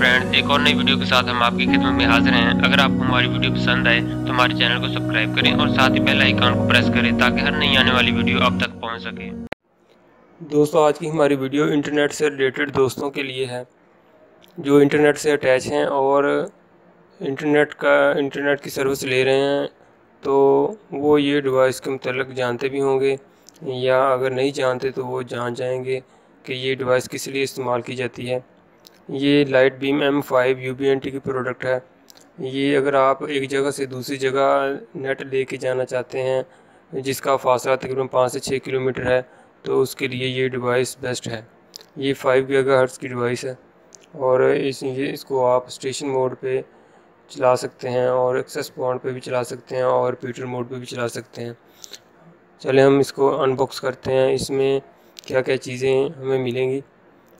Friends एक और नई वीडियो के साथ हम आपकी खिदमत में हाजिर हैं। अगर आपको हमारी वीडियो पसंद आए तो हमारे चैनल को सब्सक्राइब करें और साथ ही बेल आइकन को प्रेस करें ताकि हर नई आने वाली वीडियो आप तक पहुँच सके। दोस्तों, आज की हमारी वीडियो इंटरनेट से रिलेटेड दोस्तों के लिए है। जो इंटरनेट से अटैच हैं और इंटरनेट का इंटरनेट की सर्विस ले रहे हैं तो वो ये डिवाइस के मतलब जानते भी होंगे या अगर नहीं जानते तो वो जान जाएँगे कि ये डिवाइस किस लिए इस्तेमाल की जाती है। ये light beam M five U की प्रोडक्ट है। ये अगर आप एक जगह से दूसरी जगह नेट लेके जाना चाहते हैं, जिसका फासला तकरीबन पाँच से छः किलोमीटर है तो उसके लिए ये डिवाइस बेस्ट है। ये फाइव गीगा हर्ट्स की डिवाइस है और इस, ये इसको आप स्टेशन मोड पे चला सकते हैं और एक्सेस पॉइंट पे भी चला सकते हैं और पीटर मोड पे भी चला सकते हैं। चले हम इसको अनबॉक्स करते हैं। इसमें क्या क्या चीज़ें हमें मिलेंगी?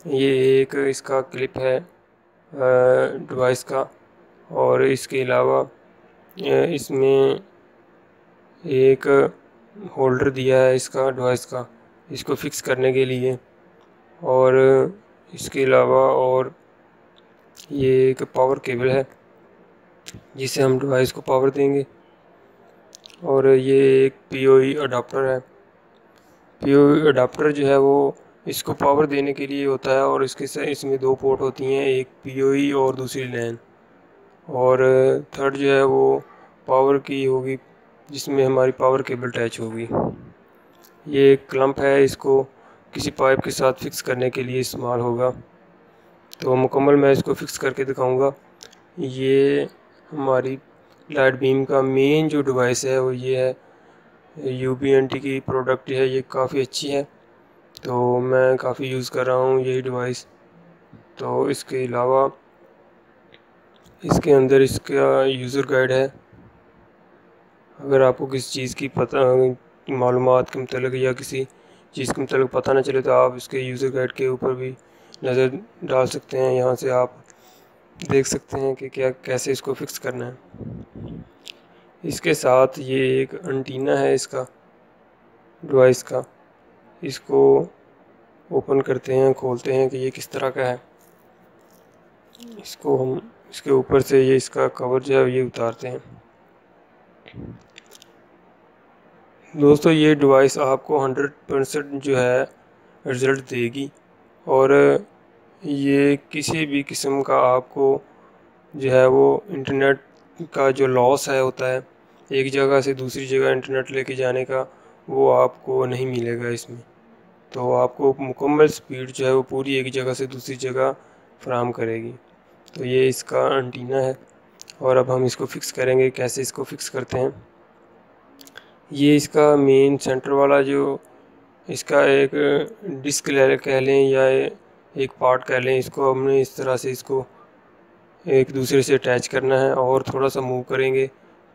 ये एक इसका क्लिप है डिवाइस का। और इसके अलावा इसमें एक होल्डर दिया है इसका डिवाइस का, इसको फिक्स करने के लिए। और इसके अलावा और ये एक पावर केबल है जिससे हम डिवाइस को पावर देंगे। और ये एक पीओई अडाप्टर है। पीओई अडाप्टर जो है वो इसको पावर देने के लिए होता है और इसके इसमें दो पोर्ट होती हैं, एक पीओई और दूसरी लैन और थर्ड जो है वो पावर की होगी, जिसमें हमारी पावर केबल अटैच होगी। ये एक क्लम्प है, इसको किसी पाइप के साथ फिक्स करने के लिए इस्तेमाल होगा। तो मुकम्मल मैं इसको फिक्स करके दिखाऊँगा। ये हमारी लाइट बीम का मेन जो डिवाइस है, वो ये है। यू की प्रोडक्ट है, ये काफ़ी अच्छी है। तो मैं काफ़ी यूज़ कर रहा हूँ यही डिवाइस तो इसके अलावा इसके अंदर इसका यूज़र गाइड है. अगर आपको किसी चीज़ की पता मालूम के मतलब या किसी चीज़ के मतलब पता ना चले तो आप इसके यूज़र गाइड के ऊपर भी नज़र डाल सकते हैं. यहाँ से आप देख सकते हैं कि क्या, कैसे इसको फिक्स करना है. इसके साथ ये एक अंटीना है इसका डिवाइस का. इसको ओपन करते हैं, खोलते हैं कि ये किस तरह का है। इसको हम, इसके ऊपर से ये इसका कवर जो है, ये उतारते हैं। दोस्तों, ये डिवाइस आपको 100 परसेंट जो है, रिज़ल्ट देगी। और ये किसी भी किस्म का आपको जो है, वो इंटरनेट का जो लॉस है होता है, एक जगह से दूसरी जगह इंटरनेट लेके जाने का, वो आपको नहीं मिलेगा इसमें। तो आपको मुकम्मल स्पीड जो है वो पूरी एक जगह से दूसरी जगह फ्राहम करेगी। तो ये इसका एंटीना है और अब हम इसको फिक्स करेंगे कैसे इसको फिक्स करते हैं। ये इसका मेन सेंटर वाला जो इसका एक डिस्क ले कह लें या एक पार्ट कह लें, इसको हमने इस तरह से इसको एक दूसरे से अटैच करना है और थोड़ा सा मूव करेंगे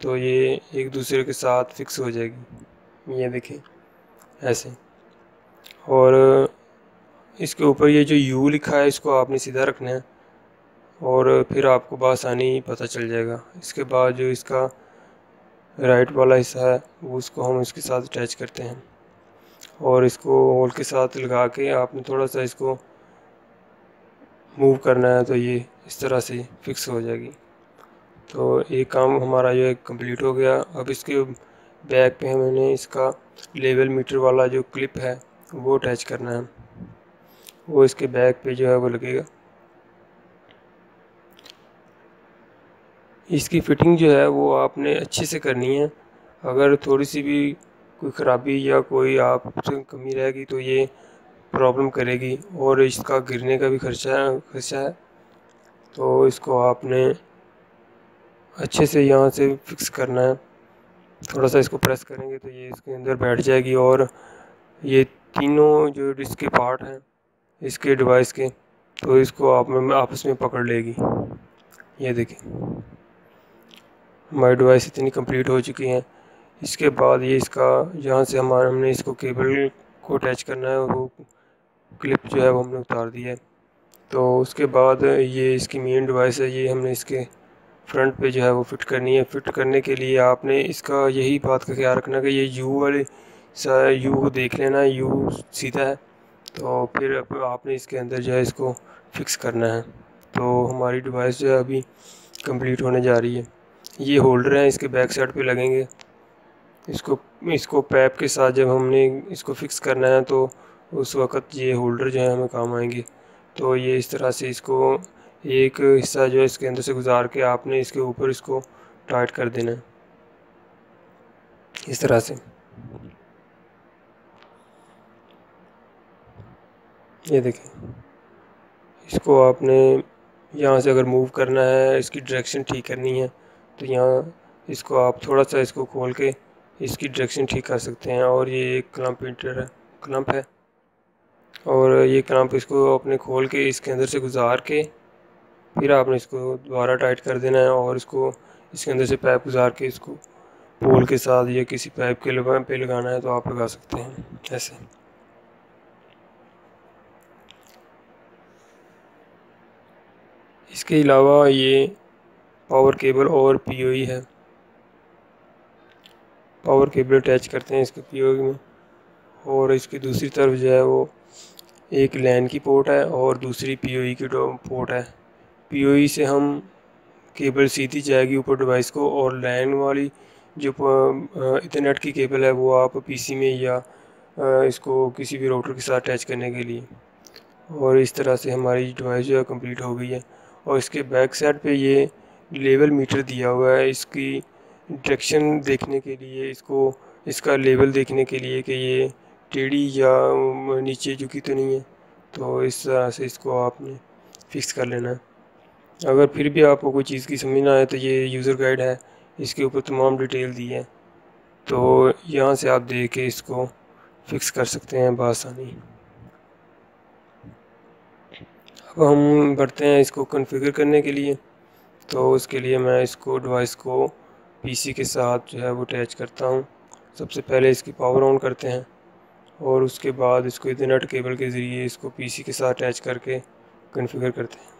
तो ये एक दूसरे के साथ फिक्स हो जाएगी। ये देखें, ऐसे। और इसके ऊपर ये जो यू लिखा है, इसको आपने सीधा रखना है और फिर आपको बसानी पता चल जाएगा। इसके बाद जो इसका राइट वाला हिस्सा है, वो उसको हम इसके साथ अटैच करते हैं और इसको होल के साथ लगा के आपने थोड़ा सा इसको मूव करना है तो ये इस तरह से फिक्स हो जाएगी। तो ये काम हमारा जो है कंप्लीट हो गया। अब इसके बैक पे मैंने इसका लेवल मीटर वाला जो क्लिप है वो अटैच करना है। वो इसके बैक पे जो है वो लगेगा। इसकी फ़िटिंग जो है वो आपने अच्छे से करनी है। अगर थोड़ी सी भी कोई ख़राबी या कोई आप कमी रहेगी तो ये प्रॉब्लम करेगी। और इसका गिरने का भी खर्चा खर्चा है। तो इसको आपने अच्छे से यहाँ से फिक्स करना है। थोड़ा सा इसको प्रेस करेंगे तो ये इसके अंदर बैठ जाएगी और ये तीनों जो डिस्क के पार्ट हैं, इसके डिवाइस के तो इसको आप में, आपस में पकड़ लेगी। ये देखें हमारी डिवाइस इतनी कंप्लीट हो चुकी हैं। इसके बाद ये इसका, जहाँ से हमारा, हमने इसको केबल को अटैच करना है, वो क्लिप जो है वो हमने उतार दिया है। तो उसके बाद ये इसकी मेन डिवाइस है, ये हमने इसके फ्रंट पे जो है वो फिट करनी है। फिट करने के लिए आपने इसका यही बात का ख्याल रखना कि ये यू वाले यू को देख लेना, यू सीधा है। तो फिर आपने इसके अंदर जो है इसको फिक्स करना है। तो हमारी डिवाइस जो है अभी कंप्लीट होने जा रही है। ये होल्डर हैं, इसके बैक साइड पे लगेंगे। इसको इसको पैप के साथ जब हमने इसको फिक्स करना है तो उस वक़्त ये होल्डर जो है हमें काम आएँगे। तो ये इस तरह से इसको एक हिस्सा जो है इसके अंदर से गुजार के आपने इसके ऊपर इसको टाइट कर देना है। इस तरह से। ये देखें। इसको आपने यहाँ से अगर मूव करना है, इसकी डायरेक्शन ठीक करनी है तो यहाँ इसको आप थोड़ा सा इसको खोल के इसकी डायरेक्शन ठीक कर सकते हैं। और ये एक क्लम्प इंटर है क्लम्प है। और ये क्लम्प इसको अपने खोल के इसके अंदर से गुजार के फिर आपने इसको दोबारा टाइट कर देना है और इसको इसके अंदर से पाइप गुजार के इसको पोल के साथ या किसी पाइप के पे लगाना है तो आप लगा सकते हैं। ऐसे। इसके अलावा ये पावर केबल और पीओई है। पावर केबल अटैच करते हैं इसके पीओई में। और इसकी दूसरी तरफ़ जो है वो एक लैन की पोर्ट है और दूसरी पीओई की पोर्ट है। पीओई से हम केबल सीधी जाएगी ऊपर डिवाइस को और लैन वाली जो इतरनेट की केबल है वो आप पीसी में या इसको किसी भी राउटर के साथ अटैच करने के लिए। और इस तरह से हमारी डिवाइस जो है कंप्लीट हो गई है। और इसके बैक साइड पे ये लेवल मीटर दिया हुआ है इसकी डायरेक्शन देखने के लिए, इसको, इसका लेवल देखने के लिए कि ये टेढ़ी या नीचे झुकी तो नहीं है तो इस तरह से इसको आपने फिक्स कर लेना है। अगर फिर भी आपको कोई चीज़ की समझ ना आए तो ये यूज़र गाइड है, इसके ऊपर तमाम डिटेल दी है तो यहाँ से आप देख के इसको फिक्स कर सकते हैं बसानी अब हम बढ़ते हैं इसको कॉन्फ़िगर करने के लिए। तो उसके लिए मैं इसको डिवाइस को पीसी के साथ जो है वो अटैच करता हूँ। सबसे पहले इसकी पावर ऑन करते हैं और उसके बाद इसको इथरनेट केबल के ज़रिए इसको पीसी के साथ अटैच करके कॉन्फ़िगर करते हैं।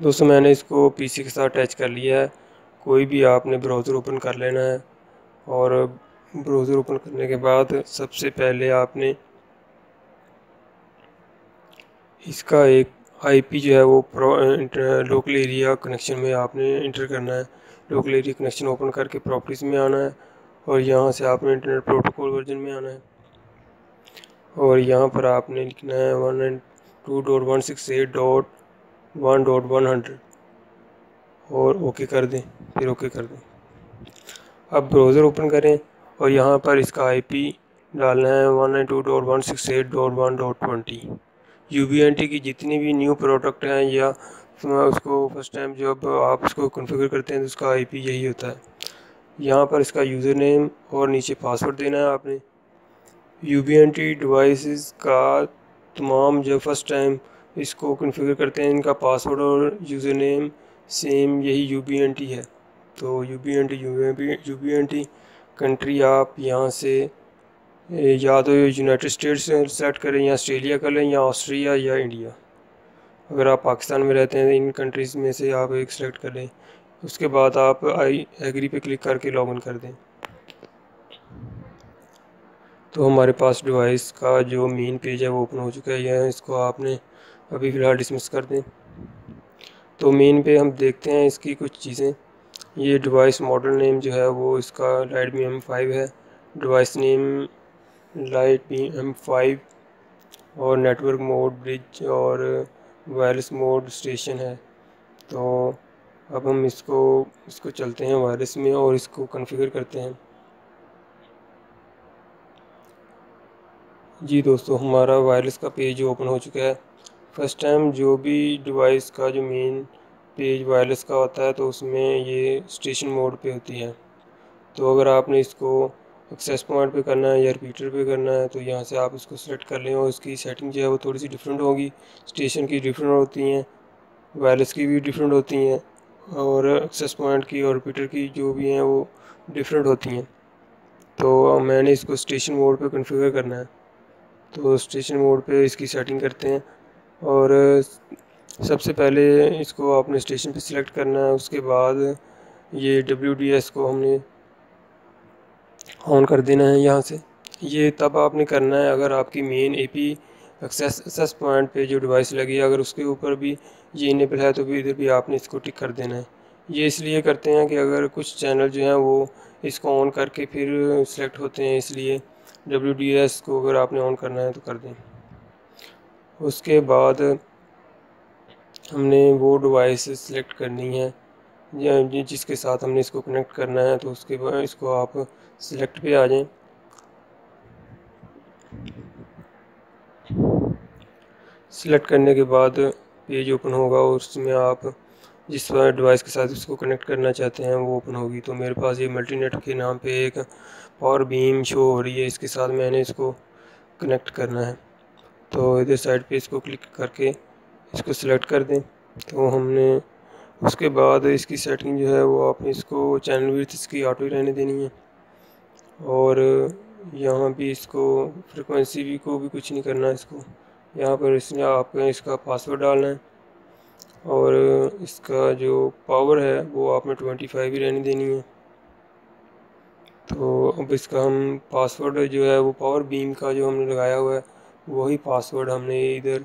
दोस्तों, मैंने इसको पीसी के साथ अटैच कर लिया है। कोई भी आपने ब्राउज़र ओपन कर लेना है और ब्राउज़र ओपन करने के बाद सबसे पहले आपने इसका एक आईपी जो है वो लोकल एरिया कनेक्शन में आपने इंटर करना है। लोकल एरिया कनेक्शन ओपन करके प्रॉपर्टीज़ में आना है और यहाँ से आपने इंटरनेट प्रोटोकॉल वर्जन में आना है। और यहाँ पर आपने लिखना है one and two dot one six eight dot one dot one hundred और ओके कर दें, फिर ओके कर दें। अब ब्राउज़र ओपन करें और यहाँ पर इसका आईपी डालना है one nine two dot one six eight dot one dot twenty T की जितनी भी न्यू प्रोडक्ट हैं या उसको फ़र्स्ट टाइम जब आप उसको कॉन्फ़िगर करते हैं तो उसका आई पी यही होता है। यहाँ पर इसका यूज़र नेम और नीचे पासवर्ड देना है आपने। U B N T device का तमाम जब फ़र्स्ट टाइम इसको कॉन्फ़िगर करते हैं, इनका पासवर्ड और यूज़र नेम सेम यही टी है। तो U B N T country आप यहाँ से या तो यूनाइटेड स्टेट्स सेलेक्ट करें या ऑस्ट्रेलिया कर लें या ऑस्ट्रिया या इंडिया। अगर आप पाकिस्तान में रहते हैं इन कंट्रीज़ में से आप एक सेलेक्ट कर लें। उसके बाद आप आई एग्री पे क्लिक करके लॉगिन कर दें। तो हमारे पास डिवाइस का जो मेन पेज है वो ओपन हो चुका है यह इसको आपने अभी फ़िलहाल डिसमिस कर दें। तो मेन पे हम देखते हैं इसकी कुछ चीज़ें। ये डिवाइस मॉडल नेम जो है वो इसका रेडमी एम फाइव है। Device name light P M five और नेटवर्क मोड, ब्रिज और वायरलेस मोड स्टेशन है। तो अब हम इसको इसको चलते हैं वायरलेस में और इसको कॉन्फ़िगर करते हैं। जी दोस्तों, हमारा वायरलेस का पेज ओपन हो चुका है। फ़र्स्ट टाइम जो भी डिवाइस का, जो मेन पेज वायरलेस का होता है तो उसमें ये स्टेशन मोड पे होती है। तो अगर आपने इसको एक्सेस पॉइंट पे करना है या रिपीटर पे करना है तो यहाँ से आप इसको सेलेक्ट कर लें और इसकी सेटिंग जो है वो थोड़ी सी डिफरेंट होगी। स्टेशन की डिफरेंट होती हैं वायरलेस की भी डिफरेंट होती हैं और एक्सेस पॉइंट की और रिपीटर की जो भी हैं वो डिफरेंट होती हैं। तो मैंने इसको स्टेशन मोड पे कॉन्फ़िगर करना है। तो स्टेशन मोड पे इसकी सेटिंग करते हैं और सबसे पहले इसको आपने स्टेशन पे सिलेक्ट करना है, उसके बाद ये डब्ल्यू डी एस को हमने ऑन कर देना है यहाँ से। ये तब आपने करना है अगर आपकी main A P access access point पे जो डिवाइस लगी है, अगर उसके ऊपर भी ये इनेबल है तो भी इधर भी आपने इसको टिक कर देना है। ये इसलिए करते हैं कि अगर कुछ चैनल जो हैं, वो इसको ऑन करके फिर सिलेक्ट होते हैं, इसलिए डब्ल्यू डी एस को अगर आपने ऑन करना है तो कर दें। उसके बाद हमने वो डिवाइस सेलेक्ट करनी है जिसके साथ हमने इसको कनेक्ट करना है तो उसके बाद इसको आप सिलेक्ट पे आ जाएँ। सिलेक्ट करने के बाद पेज ओपन होगा और उसमें आप जिस डिवाइस के साथ इसको कनेक्ट करना चाहते हैं, वो ओपन होगी। तो मेरे पास ये मल्टीनेट के नाम पे एक पावर बीम शो हो रही है। इसके साथ मैंने इसको कनेक्ट करना है। तो इधर साइड पे इसको क्लिक करके इसको सिलेक्ट कर दें। तो हमने उसके बाद इसकी सेटिंग जो है, वो आपने इसको चैनल विथ इसकी ऑटो ही रहने देनी है। और यहाँ भी इसको फ्रिक्वेंसी भी को भी कुछ नहीं करना है इसको। यहाँ पर इसने आपको इसका पासवर्ड डालना है और इसका जो पावर है वो आपने ट्वेंटी फाइव ही रहने देनी है। तो अब इसका हम पासवर्ड जो है वो पावर बीम का जो हमने लगाया हुआ है, वही पासवर्ड हमने इधर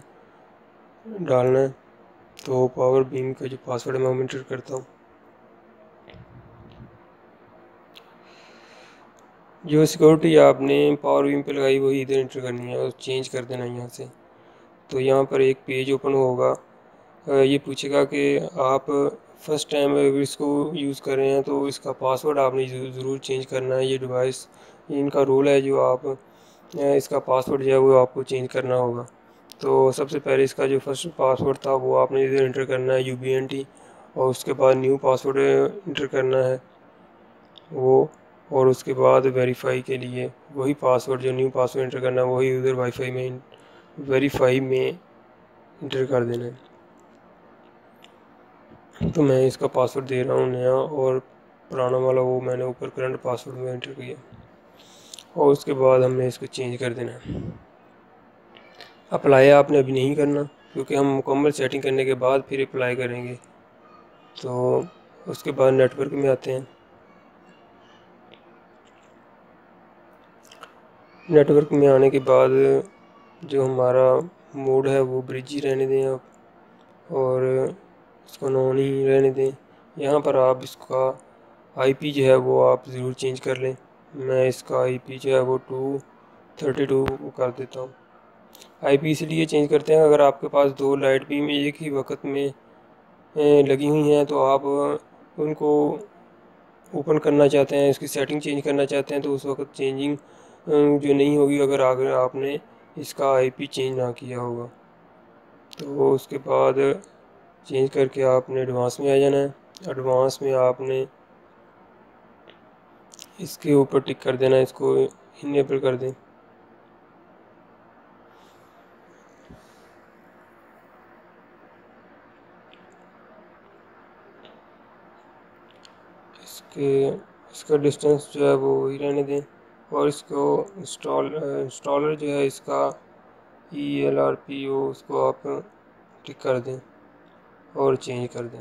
डालना है। तो पावर बीम का जो पासवर्ड है मैं इंटर करता हूँ। जो सिक्योरिटी आपने पावर बीम पे लगाई, वही इधर इंटर करनी है और चेंज कर देना यहाँ से। तो यहाँ पर एक पेज ओपन होगा। ये पूछेगा कि आप फ़र्स्ट टाइम अगर इसको यूज़ कर रहे हैं तो इसका पासवर्ड आपने ज़रूर चेंज करना है। ये डिवाइस इनका रोल है जो आप इसका पासवर्ड जो है वो आपको चेंज करना होगा। तो सबसे पहले इसका जो फ़र्स्ट पासवर्ड था, वो आपने इधर इंटर करना है यू बी एन टी और उसके बाद न्यू पासवर्ड इंटर करना है। वो और उसके बाद वेरीफाई के लिए वही पासवर्ड जो न्यू पासवर्ड इंटर करना है वही उधर वाईफाई में वेरीफाई में इंटर कर देना है। तो मैं इसका पासवर्ड दे रहा हूँ नया और पुराना वाला वो मैंने ऊपर करंट पासवर्ड में इंटर किया। और उसके बाद हमने इसको चेंज कर देना है। अप्लाई आपने अभी नहीं करना, क्योंकि हम मुकम्मल सेटिंग करने के बाद फिर अप्लाई करेंगे। तो उसके बाद नेटवर्क में आते हैं। नेटवर्क में आने के बाद जो हमारा मोड है वो ब्रिज ही रहने दें आप और इसको नॉन ही रहने दें। यहाँ पर आप इसका आईपी जो है वो आप ज़रूर चेंज कर लें। मैं इसका आईपी जो है वो टू थर्टी टू कर देता हूँ। आईपी इसलिए चेंज करते हैं, अगर आपके पास दो लाइट बीम एक ही वक्त में लगी हुई हैं तो आप उनको ओपन करना चाहते हैं, इसकी सेटिंग चेंज करना चाहते हैं तो उस वक्त चेंजिंग जो नहीं होगी अगर अगर आपने इसका आईपी चेंज ना किया होगा। तो उसके बाद चेंज करके आपने एडवांस में आ जाना है। एडवांस में आपने इसके ऊपर टिक कर देना, इसको इनेबल कर दें। इसके, इसका डिस्टेंस जो है वो वही रहने दें। और इसको इंस्टॉल इंस्टॉलर जो है इसका E L R P O उसको आप टिक कर दें और चेंज कर दें।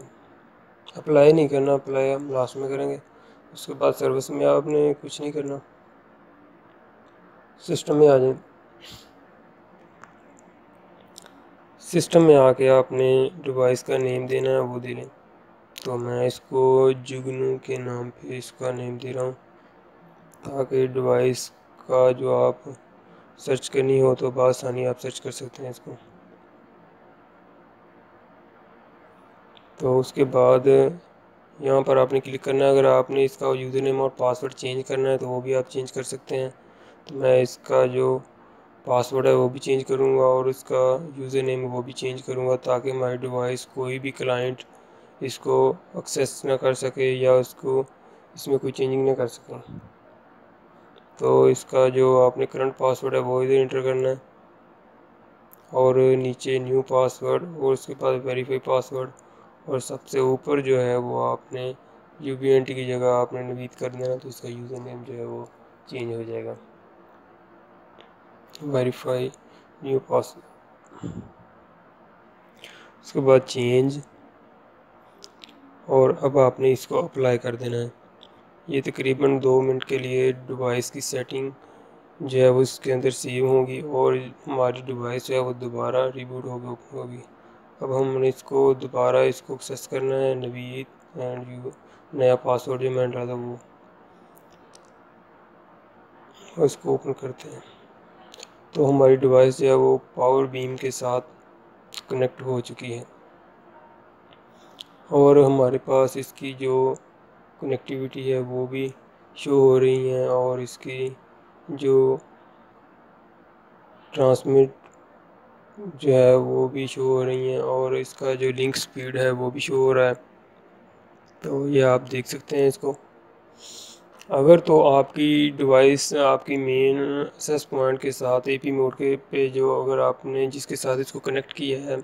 अप्लाई नहीं करना अप्लाई हम लास्ट में करेंगे। उसके बाद सर्विस में आपने कुछ नहीं करना। सिस्टम में आ जाए। सिस्टम में आके आपने डिवाइस का नेम देना है, वो दे लें। तो मैं इसको जुगनू के नाम पे इसका नेम दे रहा हूँ। ताकि डिवाइस का जो आप सर्च करनी हो तो बसानी आप सर्च कर सकते हैं इसको। तो उसके बाद यहाँ पर आपने क्लिक करना है। अगर आपने इसका यूज़र नेम और पासवर्ड चेंज करना है तो वो भी आप चेंज कर सकते हैं। तो मैं इसका जो पासवर्ड है वो भी चेंज करूँगा और इसका यूज़र नेम वो भी चेंज करूँगा ताकि हमारी डिवाइस कोई भी क्लाइंट इसको एक्सेस ना कर सके या उसको इसमें कोई चेंजिंग ना कर सके। तो इसका जो आपने करंट पासवर्ड है, वो इधर इंटर करना है। और नीचे न्यू पासवर्ड और उसके बाद वेरीफाई पासवर्ड और सबसे ऊपर जो है, वो आपने यू बी एन टी की जगह आपने नवीद कर देना तो उसका यूज़र नेम जो है, वो चेंज हो जाएगा। वेरीफाई न्यू पासवर्ड उसके बाद चेंज और अब आपने इसको अप्लाई कर देना है। ये तकरीबन दो मिनट के लिए डिवाइस की सेटिंग जो है वो इसके अंदर सेव होंगी और हमारी डिवाइस जो है वो दोबारा रिबूट होगी होगी। अब हमने इसको दोबारा इसको एक्सेस करना है नवीद एंड यू नया पासवर्ड जो मैंने डाला वो। इसको ओपन करते हैं। तो हमारी डिवाइस जो है वो पावर बीम के साथ कनेक्ट हो चुकी है। और हमारे पास इसकी जो कनेक्टिविटी है, वो भी शो हो रही हैं और इसकी जो ट्रांसमिट जो है, वो भी शो हो रही हैं और इसका जो लिंक स्पीड है, वो भी शो हो रहा है। तो ये आप देख सकते हैं इसको। अगर तो आपकी डिवाइस आपकी मेन एक्सेस पॉइंट के साथ एपी मोड के पे जो अगर आपने जिसके साथ इसको कनेक्ट किया है,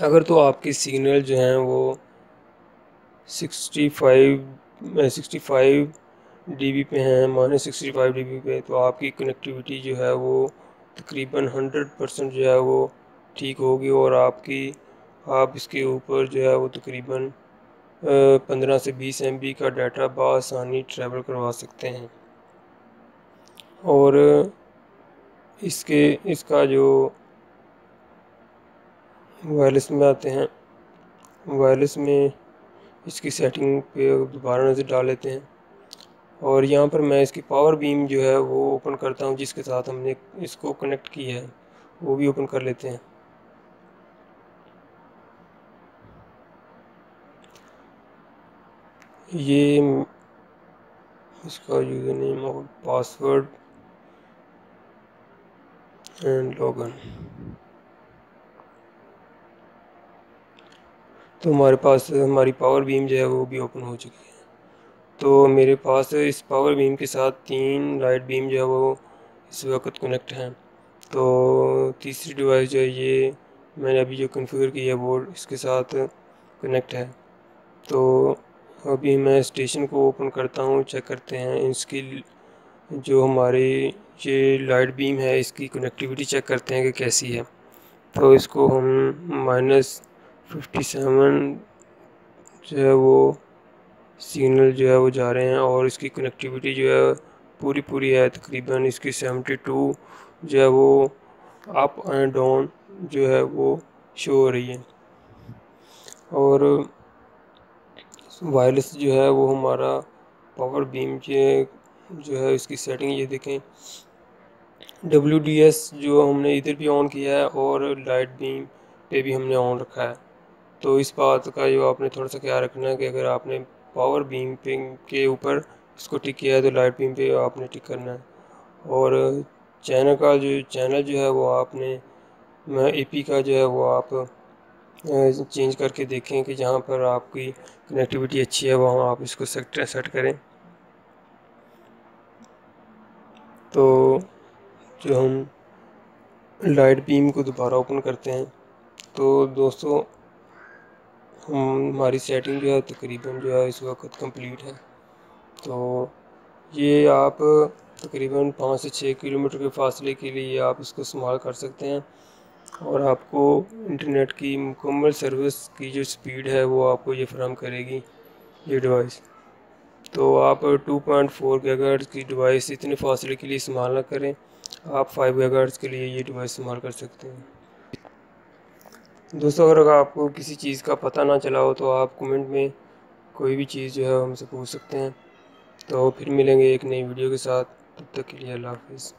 अगर तो आपके सिग्नल जो हैं, वो 65 65 डीबी पे हैं माइनस सिक्सटी फाइव डी पे तो आपकी कनेक्टिविटी जो है वो तकरीबन 100 परसेंट जो है वो ठीक होगी और आपकी, आप इसके ऊपर जो है वो तकरीबन पंद्रह से बीस एमबी का डाटा बसानी ट्रैवल करवा सकते हैं। और इसके, इसका जो वायरलेस में आते हैं वायरलेस में इसकी सेटिंग पे दोबारा नज़र डाल लेते हैं। और यहाँ पर मैं इसकी पावर बीम जो है वो ओपन करता हूँ, जिसके साथ हमने इसको कनेक्ट किया है, वो भी ओपन कर लेते हैं। ये इसका यूज़र नेम और पासवर्ड एंड लॉगिन तो हमारे पास, हमारी पावर बीम जो है वो भी ओपन हो चुकी है। तो मेरे पास इस पावर बीम के साथ तीन लाइट बीम जो है वो इस वक्त कनेक्ट हैं। तो तीसरी डिवाइस जो है ये मैंने अभी जो कन्फिगर की है वो इसके साथ कनेक्ट है। तो अभी मैं स्टेशन को ओपन करता हूँ चेक करते हैं। इसकी जो हमारी ये लाइट बीम है, इसकी कनेक्टिविटी चेक करते हैं कि कैसी है। तो इसको हम माइनस फिफ्टी सेवन जो है वो सिग्नल जो है वो जा रहे हैं और इसकी कनेक्टिविटी जो है पूरी पूरी है, तकरीबन इसकी सेवेंटी टू जो है वो अप एंड डाउन जो है वो शो हो रही है। और वायरलेस जो है वो हमारा पावर बीम के जो है इसकी सेटिंग ये देखें। डब्ल्यू डी एस जो हमने इधर भी ऑन किया है और लाइट बीम पे भी हमने ऑन रखा है। तो इस बात का जो आपने थोड़ा सा ख्याल रखना है कि अगर आपने पावर बीम पे के ऊपर इसको टिक किया है तो लाइट बीम पे आपने टिक करना है। और चैनल का जो चैनल जो है वो आपने ए पी का जो है वो आप चेंज करके देखें कि जहाँ पर आपकी कनेक्टिविटी अच्छी है, वहाँ आप इसको सेट सेट करें। तो जो हम लाइट बीम को दोबारा ओपन करते हैं तो दोस्तों हमारी सेटिंग जो है तकरीबन जो है इस वक्त कंप्लीट है। तो ये आप तकरीबन पाँच से छः किलोमीटर के फासले के लिए आप इसको इस्तेमाल कर सकते हैं और आपको इंटरनेट की मुकम्मल सर्विस की जो स्पीड है वो आपको ये फ्राहम करेगी ये डिवाइस तो आप 2.4 पॉइंट की डिवाइस इतने फासले के लिए इस्तेमाल ना करें, आप 5 गीगाहर्ट्ज़ के लिए ये डिवाइस इस्तेमाल कर सकते हैं। दोस्तों, अगर आपको किसी चीज़ का पता ना चला हो तो आप कमेंट में कोई भी चीज़ जो है हमसे पूछ सकते हैं। तो फिर मिलेंगे एक नई वीडियो के साथ। तब तक के लिए अल्लाह हाफिज़।